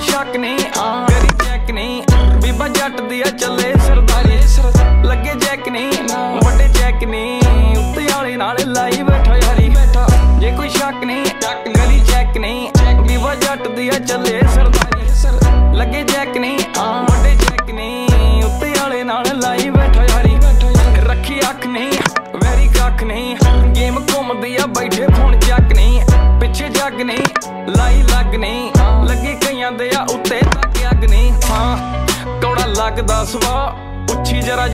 ਸ਼ੱਕ ਨਹੀਂ ਕਰੀ ਚੈੱਕ ਨਹੀਂ। ਬੀਬਾ ਜੱਟ ਦੀ ਆ, ਚੱਲੇ ਸਰਦਾਰੀ। ਲੱਗੇ ਜੈਕ ਨਹੀਂ ਵੱਡੇ ਚੈੱਕ ਨਹੀਂ। ਉੱਤੇ ਵਾਲੇ ਨਾਲ ਲਾਈ ਬੈਠਾ ਯਾਰੀ। ਜੇ ਕੋਈ ਸ਼ੱਕ ਨਹੀਂ, ਗਲੀ ਚੈੱਕ ਨਹੀਂ। ਬੀਬਾ ਜੱਟ ਦੀ ਆ, ਚੱਲੇ ਸਰਦਾਰੀ। ਲੱਗੇ ਜੈਕ ਨਹੀਂ ਵੱਡੇ ਚੈੱਕ ਨਹੀਂ। ਉੱਤੇ ਵਾਲੇ ਨਾਲ ਲਾਈ ਬੈਠਾ ਯਾਰੀ। ਰੱਖੀ ਅੱਖ ਨਹੀਂ, ਵੈਰੀ ਕੱਖ ਨਹੀਂ। ਗੇਮ ਘੁੰਮਦੀ ਆ, ਬੈਠੇ ਫੋਨ ਚੱਕ ਨਹੀਂ। ਪਿੱਛੇ ਜੱਗ ਨਹੀਂ, ਲਾਈ ਲੱਗ ਨਹੀਂ ਲੱਗੇ ਦੇ ਆ ਉੱਤੇ ਤੱਕ ਅੱਗ ਨਹੀਂ ਹਾਂ। ਕੌੜਾ ਲੱਗਦਾ ਸਵਾ ਉੱਚੀ ਜਰਾ